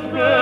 Yeah.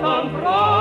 Sant'Ambrogio